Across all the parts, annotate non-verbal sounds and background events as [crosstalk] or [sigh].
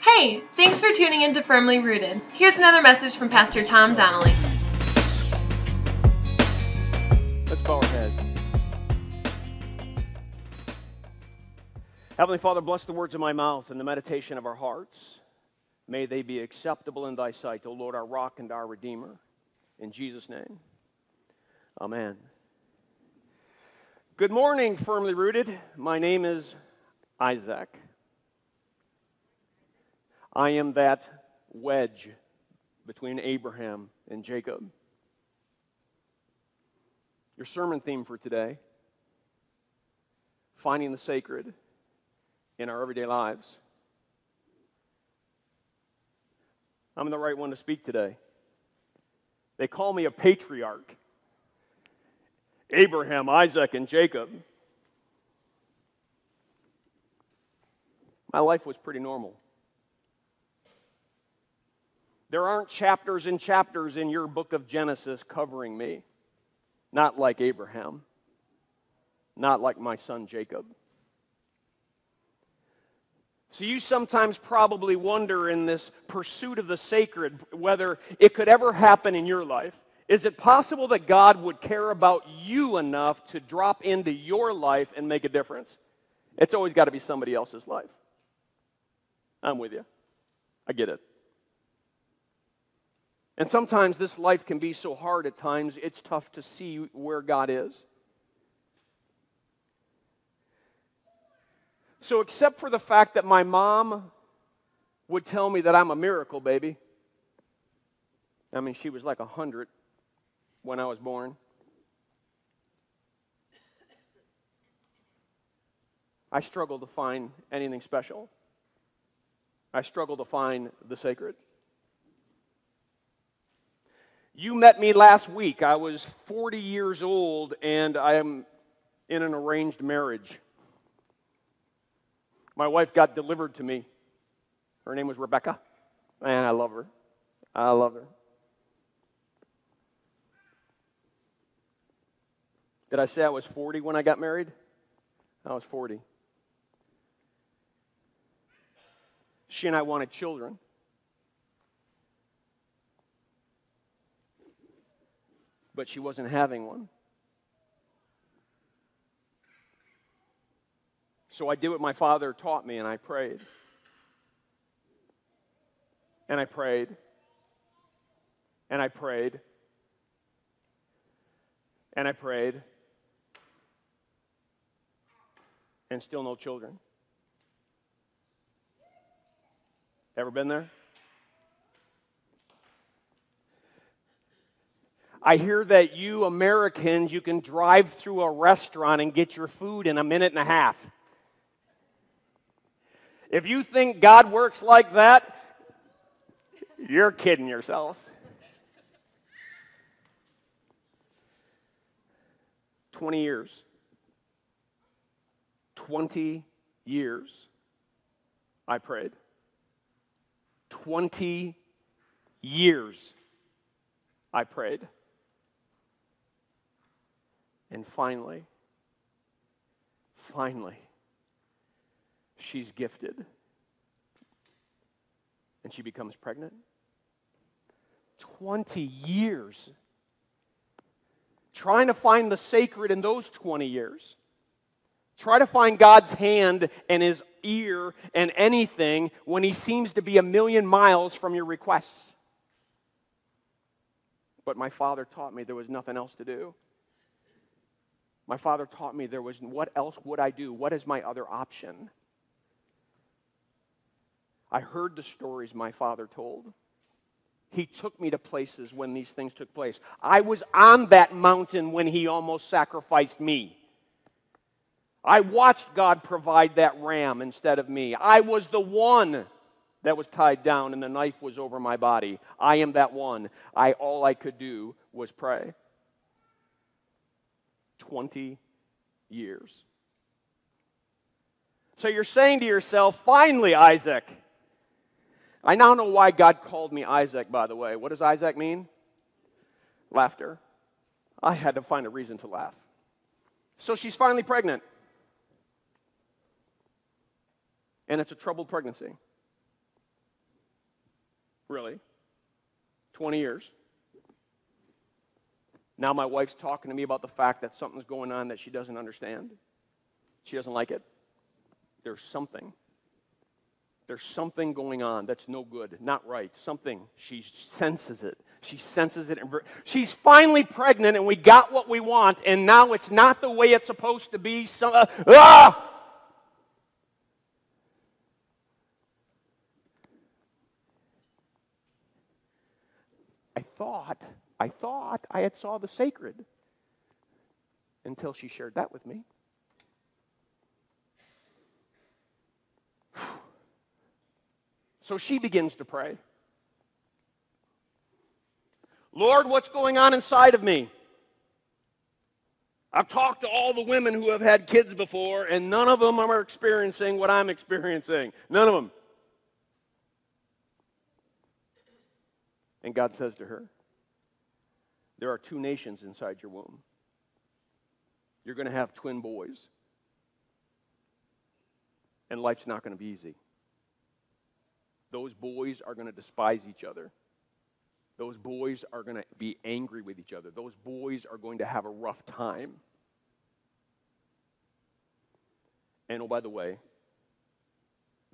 Hey, thanks for tuning in to Firmly Rooted. Here's another message from Pastor Tom Donnelly. Let's bow our heads. Heavenly Father, bless the words of my mouth and the meditation of our hearts. May they be acceptable in thy sight, O Lord, our rock and our redeemer. In Jesus' name, amen. Good morning, firmly rooted. My name is Isaac. I am that wedge between Abraham and Jacob. Your sermon theme for today finding the sacred in our everyday lives. I'm the right one to speak today. They call me a patriarch. Abraham, Isaac, and Jacob. My life was pretty normal. There aren't chapters and chapters in your book of Genesis covering me. Not like Abraham. Not like my son Jacob. So, you sometimes probably wonder in this pursuit of the sacred whether it could ever happen in your life. Is it possible that God would care about you enough to drop into your life and make a difference? It's always got to be somebody else's life. I'm with you. I get it. And sometimes this life can be so hard at times, it's tough to see where God is. So, except for the fact that my mom would tell me that I'm a miracle baby, I mean, she was like 100 when I was born. I struggle to find anything special. I struggle to find the sacred. You met me last week. I was 40 years old and I am in an arranged marriage. My wife got delivered to me. Her name was Rebecca. Man, I love her. I love her. Did I say I was 40 when I got married? I was 40. She and I wanted children. But she wasn't having one. So I did what my father taught me, and I prayed. And I prayed. And I prayed. And I prayed. And still no children. Ever been there? I hear that you Americans, you can drive through a restaurant and get your food in a minute and a half. If you think God works like that, you're kidding yourselves. 20 years. 20 years I prayed. 20 years I prayed. And finally, finally, she's gifted. And she becomes pregnant. 20 years trying to find the sacred in those 20 years. Try to find God's hand and his ear and anything when he seems to be a million miles from your requests. But my father taught me there was nothing else to do. My father taught me there was what else would I do? What is my other option? I heard the stories my father told. He took me to places when these things took place. I was on that mountain when he almost sacrificed me. I watched God provide that ram instead of me. I was the one that was tied down and the knife was over my body. I am that one. I all I could do was pray. 20 years. So you're saying to yourself, finally, Isaac. I now know why God called me Isaac, by the way. What does Isaac mean? Laughter. I had to find a reason to laugh. So she's finally pregnant. And it's a troubled pregnancy. Really? 20 years. Now my wife's talking to me about the fact that something's going on that she doesn't understand. She doesn't like it. There's something. There's something going on that's no good, not right. Something. She senses it. She senses it. She's finally pregnant, and we got what we want, and now it's not the way it's supposed to be. Uh, ah! I thought, I thought I had saw the sacred until she shared that with me. [sighs] So she begins to pray. Lord, what's going on inside of me? I've talked to all the women who have had kids before, and none of them are experiencing what I'm experiencing. None of them. And God says to her, There are two nations inside your womb. You're going to have twin boys, and life's not going to be easy. Those boys are going to despise each other. Those boys are going to be angry with each other. Those boys are going to have a rough time. And oh, by the way,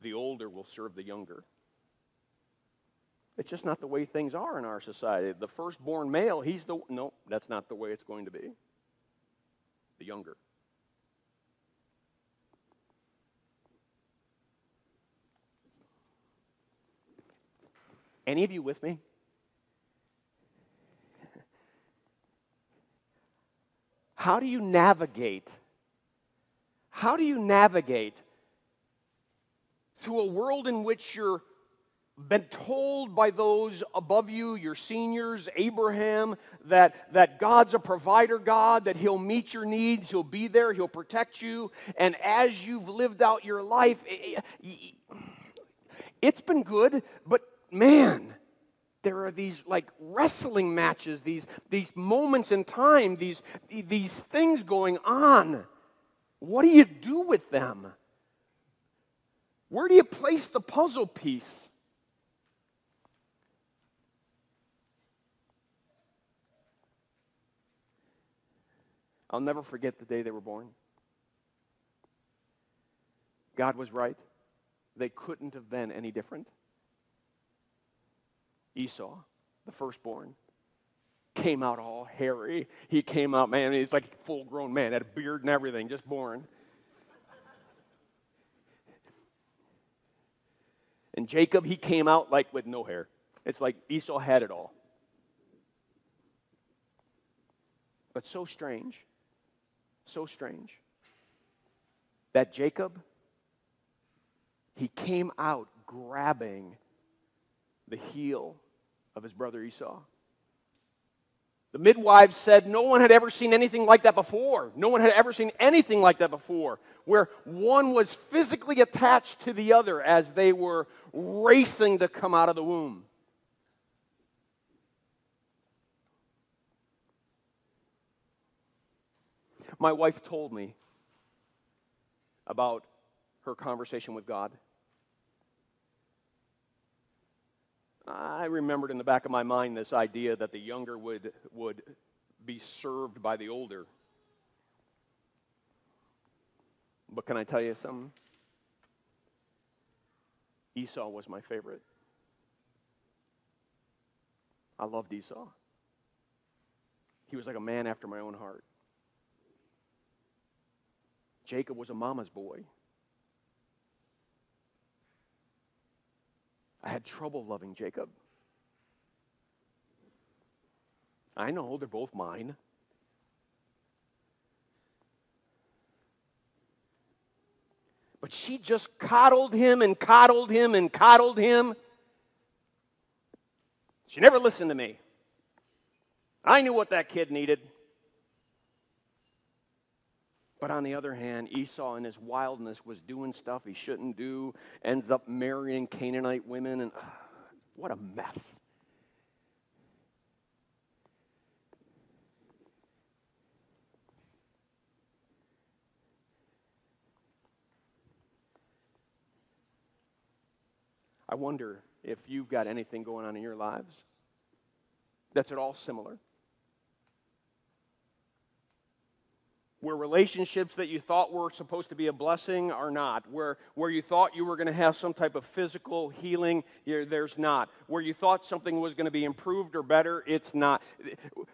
the older will serve the younger. It's just not the way things are in our society. The firstborn male, he's the. No, that's not the way it's going to be. The younger. Any of you with me? How do you navigate? How do you navigate through a world in which you're been told by those above you, your seniors, Abraham, that, that God's a provider God, that He'll meet your needs, He'll be there, He'll protect you. And as you've lived out your life, it's been good, but man, there are these like wrestling matches, these, these moments in time, these, these things going on. What do you do with them? Where do you place the puzzle piece? I'll never forget the day they were born. God was right. They couldn't have been any different. Esau, the firstborn, came out all hairy. He came out, man, he's like a full grown man, had a beard and everything, just born. And Jacob, he came out like with no hair. It's like Esau had it all. But so strange, so strange that Jacob, he came out grabbing the heel of his brother Esau. The midwives said no one had ever seen anything like that before. No one had ever seen anything like that before, where one was physically attached to the other as they were racing to come out of the womb. My wife told me about her conversation with God. I remembered in the back of my mind this idea that the younger would, would be served by the older. But can I tell you something? Esau was my favorite. I loved Esau. He was like a man after my own heart. Jacob was a mama's boy. I had trouble loving Jacob. I know they're both mine. But she just coddled him and coddled him and coddled him. She never listened to me. I knew what that kid needed. But on the other hand, Esau in his wildness was doing stuff he shouldn't do, ends up marrying Canaanite women, and uh, what a mess. I I wonder if you've got anything going on in your lives that's at all similar. Where relationships that you thought were supposed to be a blessing are not, where, where you thought you were going to have some type of physical healing, there's not, where you thought something was going to be improved or better, it's not.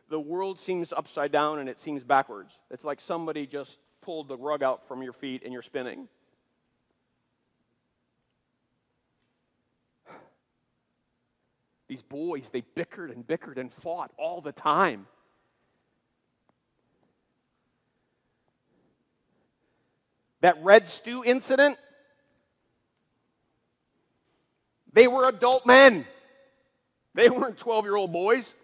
The world seems upside down and it seems backwards. It's like somebody just pulled the rug out from your feet and you're spinning. These boys, they bickered and bickered and fought all the time. That red stew incident, they were adult men. They weren't 12 year old boys.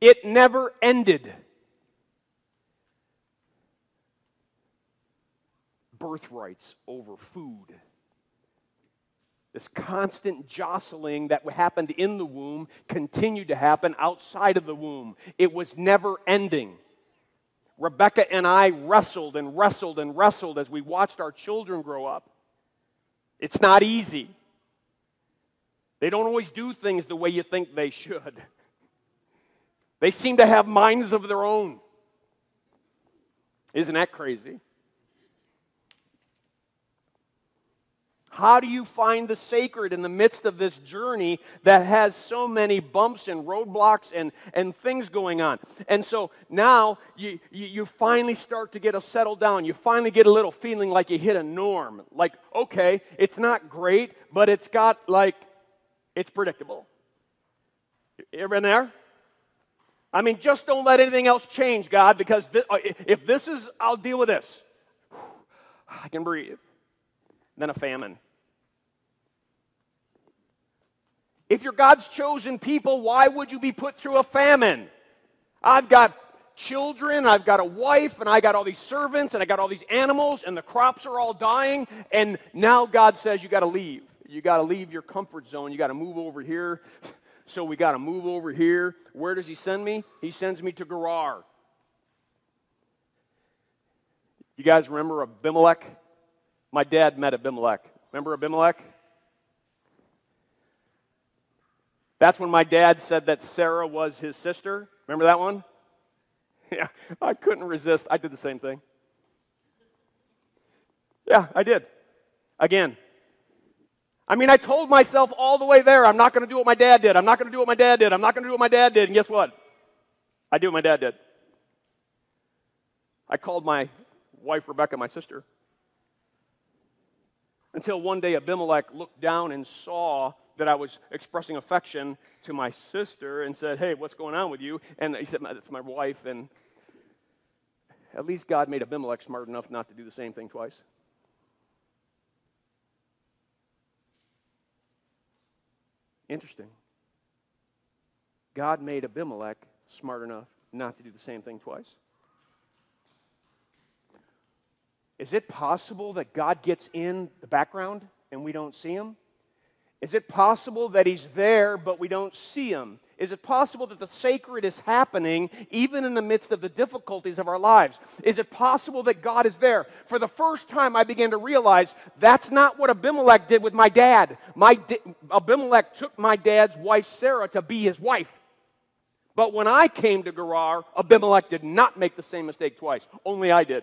It never ended. Birthrights over food. This constant jostling that happened in the womb continued to happen outside of the womb. It was never ending. Rebecca and I wrestled and wrestled and wrestled as we watched our children grow up. It's not easy. They don't always do things the way you think they should. They seem to have minds of their own. Isn't that crazy? How do you find the sacred in the midst of this journey that has so many bumps and roadblocks and, and things going on? And so now you, you, you finally start to get a settle down. You finally get a little feeling like you hit a norm. Like, okay, it's not great, but it's got like, it's predictable. You ever been there? I mean, just don't let anything else change, God, because this, uh, if this is, I'll deal with this. [sighs] I can breathe. Then a famine. If you're God's chosen people, why would you be put through a famine? I've got children, I've got a wife, and I got all these servants, and I got all these animals, and the crops are all dying, and now God says you got to leave. You got to leave your comfort zone. You got to move over here. [laughs] So we got to move over here. Where does He send me? He sends me to Gerar. You guys remember Abimelech? My dad met Abimelech. Remember Abimelech? That's when my dad said that Sarah was his sister. Remember that one? [laughs] Yeah, I couldn't resist. I did the same thing. Yeah, I did. Again. I mean, I told myself all the way there, I'm not going to do what my dad did. I'm not going to do what my dad did. I'm not going to do what my dad did. And guess what? I do what my dad did. I called my wife, Rebecca, my sister. Until one day Abimelech looked down and saw that I was expressing affection to my sister and said, Hey, what's going on with you? And he said, That's my wife. And at least God made Abimelech smart enough not to do the same thing twice. Interesting. God made Abimelech smart enough not to do the same thing twice. Is it possible that God gets in the background and we don't see him? Is it possible that he's there but we don't see him? Is it possible that the sacred is happening even in the midst of the difficulties of our lives? Is it possible that God is there? For the first time, I began to realize that's not what Abimelech did with my dad. My Abimelech took my dad's wife, Sarah, to be his wife. But when I came to Gerar, Abimelech did not make the same mistake twice. Only I did.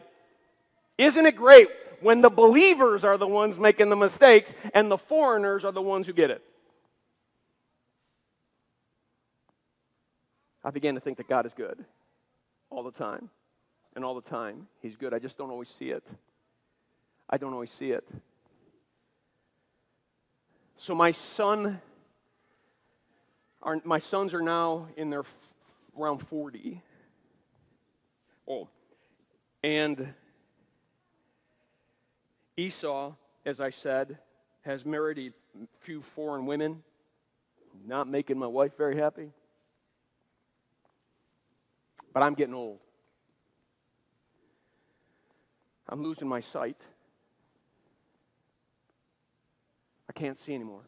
Isn't it great when the believers are the ones making the mistakes and the foreigners are the ones who get it. I began to think that God is good all the time. And all the time, He's good. I just don't always see it. I don't always see it. So my son, my sons are now in their around 40. Oh, and Esau, as I said, has married a few foreign women, not making my wife very happy. But I'm getting old. I'm losing my sight. I can't see anymore.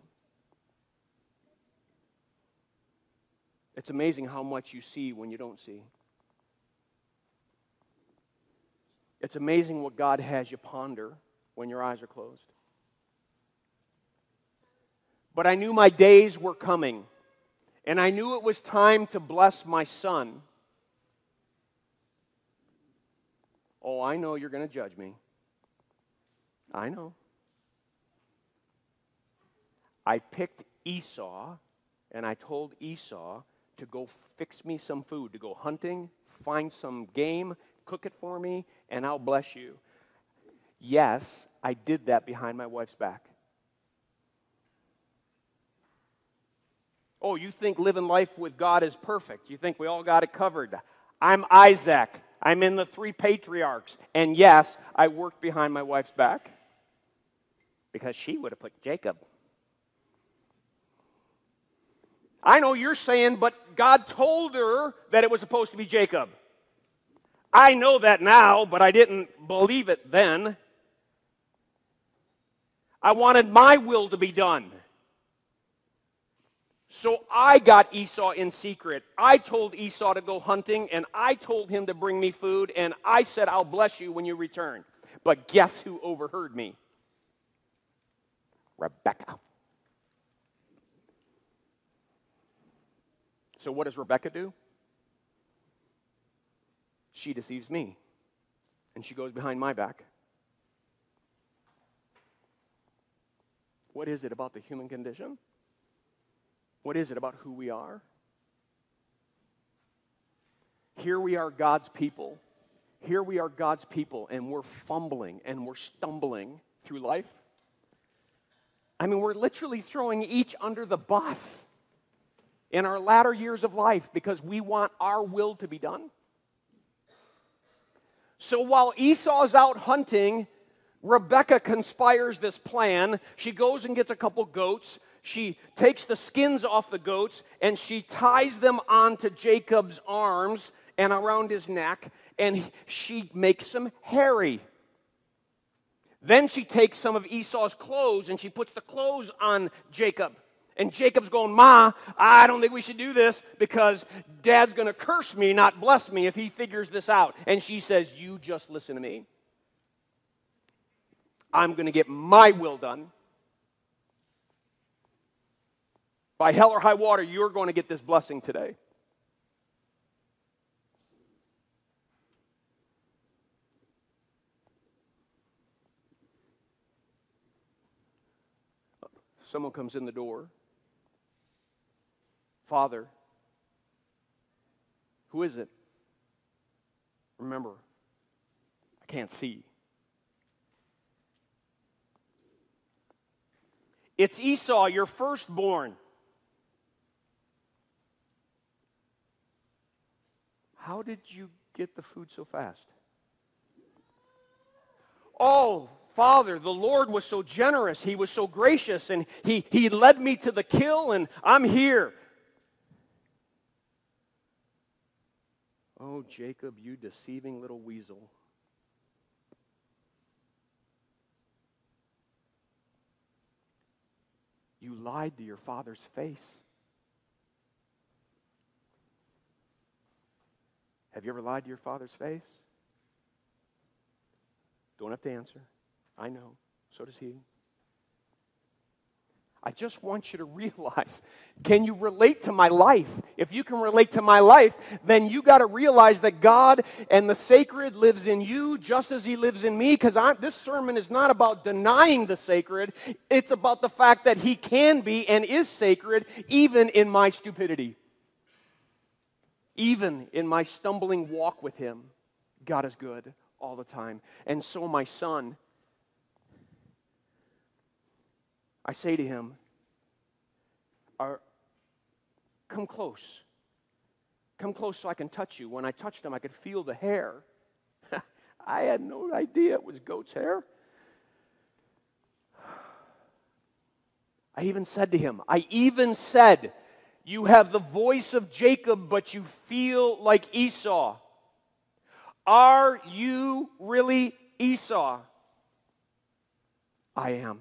It's amazing how much you see when you don't see. It's amazing what God has you ponder when your eyes are closed. But I knew my days were coming, and I knew it was time to bless my son. Oh, I know you're going to judge me. I know. I picked Esau and I told Esau to go fix me some food, to go hunting, find some game, cook it for me, and I'll bless you. Yes, I did that behind my wife's back. Oh, you think living life with God is perfect. You think we all got it covered. I'm Isaac. I'm in the three patriarchs. And yes, I worked behind my wife's back because she would have put Jacob. I know you're saying, but God told her that it was supposed to be Jacob. I know that now, but I didn't believe it then. I wanted my will to be done. So I got Esau in secret. I told Esau to go hunting, and I told him to bring me food, and I said, I'll bless you when you return. But guess who overheard me? Rebecca. So what does Rebecca do? She deceives me, and she goes behind my back. What is it about the human condition? What is it about who we are? Here we are, God's people. Here we are, God's people, and we're fumbling and we're stumbling through life. I mean, we're literally throwing each under the bus in our latter years of life because we want our will to be done. So while Esau's out hunting, Rebecca conspires this plan. She goes and gets a couple goats. She takes the skins off the goats and she ties them onto Jacob's arms and around his neck, and she makes him hairy. Then she takes some of Esau's clothes and she puts the clothes on Jacob. And Jacob's going, Ma, I don't think we should do this because dad's going to curse me, not bless me, if he figures this out. And she says, You just listen to me. I'm going to get my will done. By hell or high water, you're going to get this blessing today. Someone comes in the door. Father, who is it? Remember, I can't see. It's Esau, your firstborn. How did you get the food so fast? Oh, Father, the Lord was so generous. He was so gracious, and he, he led me to the kill, and I'm here. Oh, Jacob, you deceiving little weasel. You lied to your father's face. Have you ever lied to your father's face? Don't have to answer. I know. So does he. I just want you to realize [laughs] can you relate to my life? If you can relate to my life, then you got to realize that God and the sacred lives in you just as He lives in me. Because this sermon is not about denying the sacred, it's about the fact that He can be and is sacred even in my stupidity. Even in my stumbling walk with Him, God is good all the time. And so, my son, I say to him, Are, Come close. Come close so I can touch you. When I touched him, I could feel the hair. [laughs] I had no idea it was goat's hair. I even said to him, I even said, You have the voice of Jacob, but you feel like Esau. Are you really Esau? I am.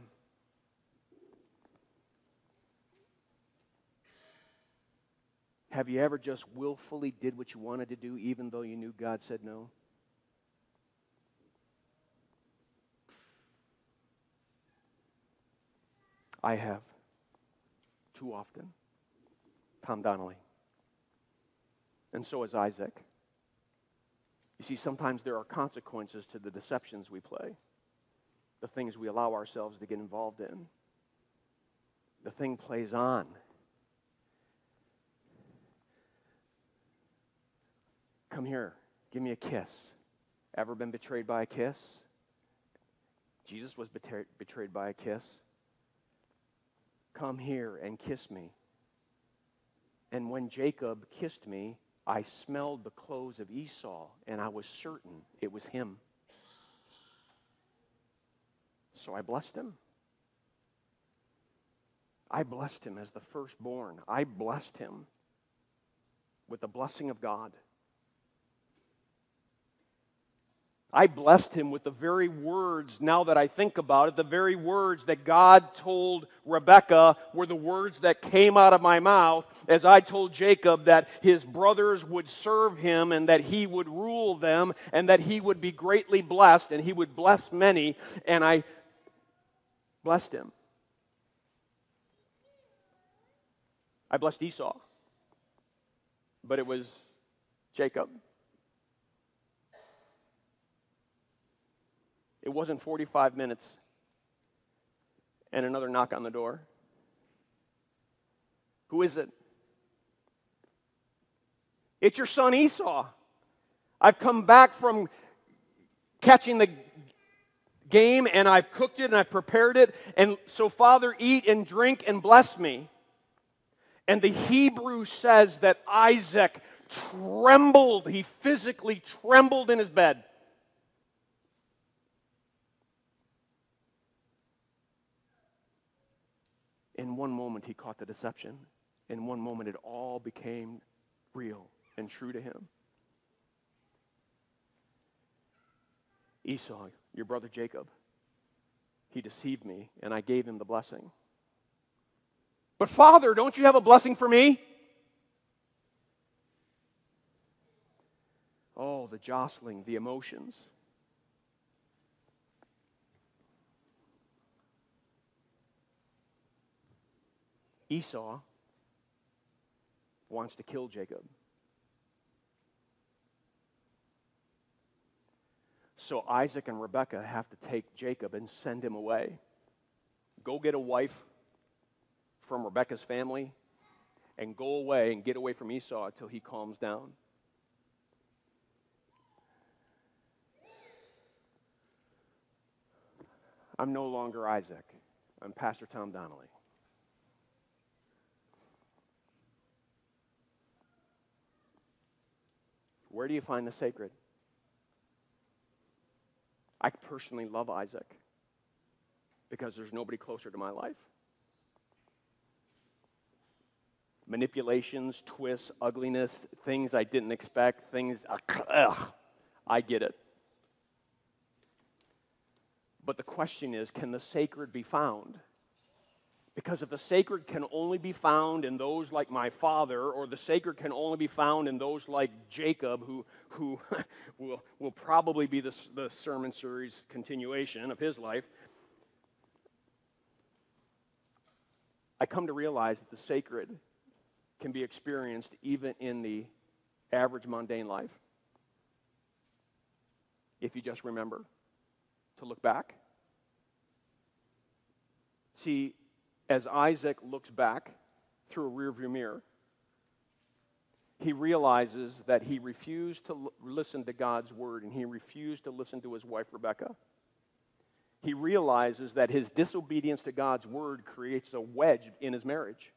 Have you ever just willfully did what you wanted to do even though you knew God said no? I have. too often. Tom Donnelly. And so is Isaac. You see, sometimes there are consequences to the deceptions we play, the things we allow ourselves to get involved in. The thing plays on. Come here, give me a kiss. Ever been betrayed by a kiss? Jesus was betrayed, betrayed by a kiss. Come here and kiss me. And when Jacob kissed me, I smelled the clothes of Esau, and I was certain it was him. So I blessed him. I blessed him as the firstborn. I blessed him with the blessing of God. I blessed him with the very words, now that I think about it, the very words that God told Rebekah were the words that came out of my mouth as I told Jacob that his brothers would serve him and that he would rule them and that he would be greatly blessed and he would bless many. And I blessed him. I blessed Esau, but it was Jacob. It wasn't 45 minutes and another knock on the door. Who is it? It's your son Esau. I've come back from catching the game and I've cooked it and I've prepared it. And so, Father, eat and drink and bless me. And the Hebrew says that Isaac trembled. He physically trembled in his bed. In one moment, he caught the deception. In one moment, it all became real and true to him. Esau, your brother Jacob, he deceived me, and I gave him the blessing. But, Father, don't you have a blessing for me? Oh, the jostling, the emotions. Esau wants to kill Jacob. So Isaac and Rebekah have to take Jacob and send him away. Go get a wife from Rebekah's family and go away and get away from Esau until he calms down. I'm no longer Isaac. I'm Pastor Tom Donnelly. Where do you find the sacred? I personally love Isaac because there's nobody closer to my life. Manipulations, twists, ugliness, things I didn't expect, things, ugh, I get it. But the question is can the sacred be found? Because if the sacred can only be found in those like my father, or the sacred can only be found in those like Jacob, who, who [laughs] will, will probably be the, the sermon series continuation of his life, I come to realize that the sacred can be experienced even in the average mundane life. If you just remember to look back. See, as Isaac looks back through a rearview mirror, he realizes that he refused to l- listen to God's word and he refused to listen to his wife Rebecca. He realizes that his disobedience to God's word creates a wedge in his marriage.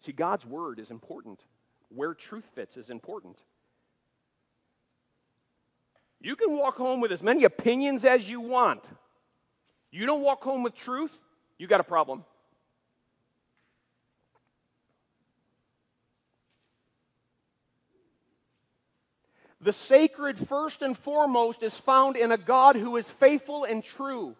See, God's word is important. Where truth fits is important. You can walk home with as many opinions as you want. You don't walk home with truth, you got a problem. The sacred, first and foremost, is found in a God who is faithful and true.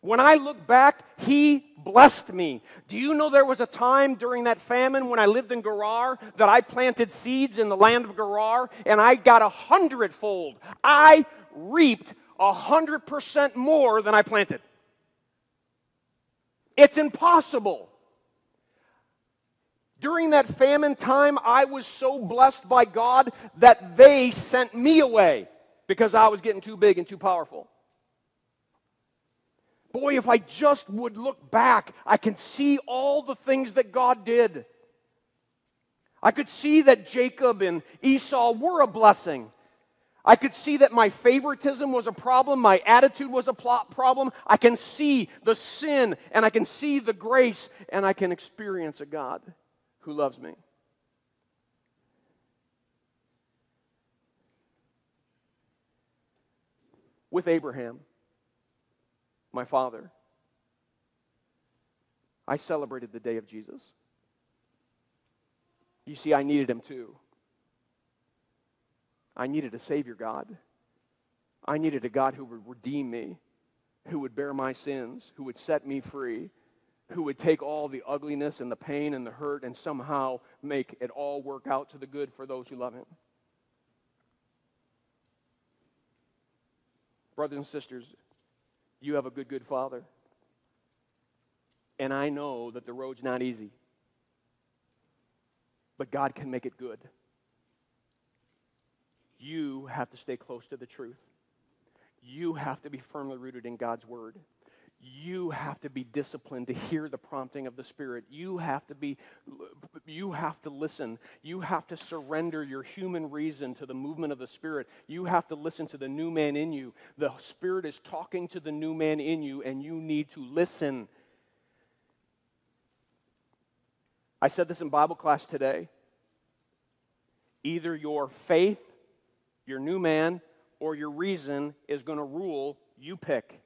When I look back, He blessed me. Do you know there was a time during that famine when I lived in Gerar that I planted seeds in the land of Gerar and I got a hundredfold? I reaped 100% more than I planted. It's impossible. During that famine time, I was so blessed by God that they sent me away because I was getting too big and too powerful. Boy, if I just would look back, I can see all the things that God did. I could see that Jacob and Esau were a blessing. I could see that my favoritism was a problem, my attitude was a problem. I can see the sin and I can see the grace and I can experience a God who loves me. With Abraham, my father, I celebrated the day of Jesus. You see, I needed him too. I needed a Savior God. I needed a God who would redeem me, who would bear my sins, who would set me free, who would take all the ugliness and the pain and the hurt and somehow make it all work out to the good for those who love him. Brothers and sisters, you have a good, good father. And I know that the road's not easy, but God can make it good. Have to stay close to the truth. You have to be firmly rooted in God's word. You have to be disciplined to hear the prompting of the spirit. You have to be you have to listen. You have to surrender your human reason to the movement of the spirit. You have to listen to the new man in you. The spirit is talking to the new man in you and you need to listen. I said this in bible class today. Either your faith your new man or your reason is going to rule you pick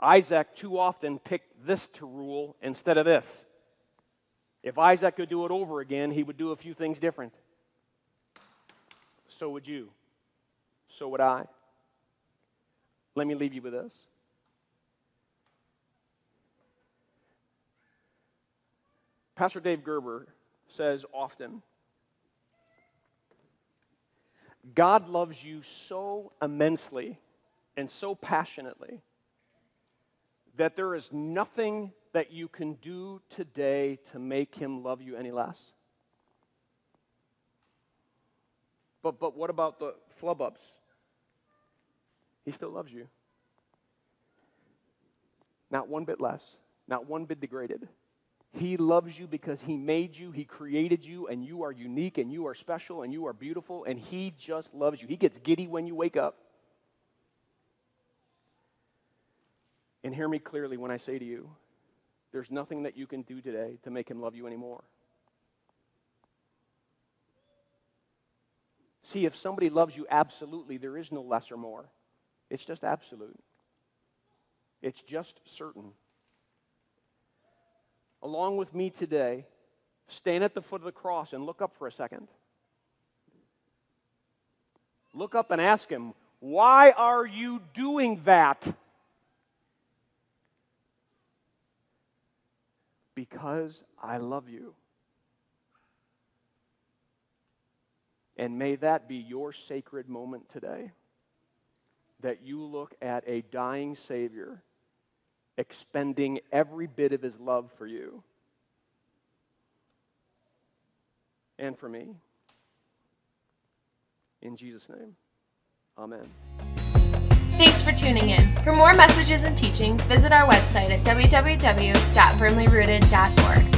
Isaac too often picked this to rule instead of this. If Isaac could do it over again, he would do a few things different. So would you. So would I. Let me leave you with this. Pastor Dave Gerber says often God loves you so immensely and so passionately that there is nothing that you can do today to make him love you any less. But, but what about the flub ups? He still loves you. Not one bit less, not one bit degraded. He loves you because He made you, He created you, and you are unique, and you are special, and you are beautiful, and He just loves you. He gets giddy when you wake up. And hear me clearly when I say to you, there's nothing that you can do today to make him love you anymore. See, if somebody loves you absolutely, there is no less or more. It's just absolute. It's just certain. Along with me today, stand at the foot of the cross and look up for a second. Look up and ask him, Why are you doing that? because I love you. And may that be your sacred moment today. That you look at a dying Savior expending every bit of his love for you and for me. In Jesus' name, amen. Thanks for tuning in. For more messages and teachings, visit our website at www.firmlyrooted.org.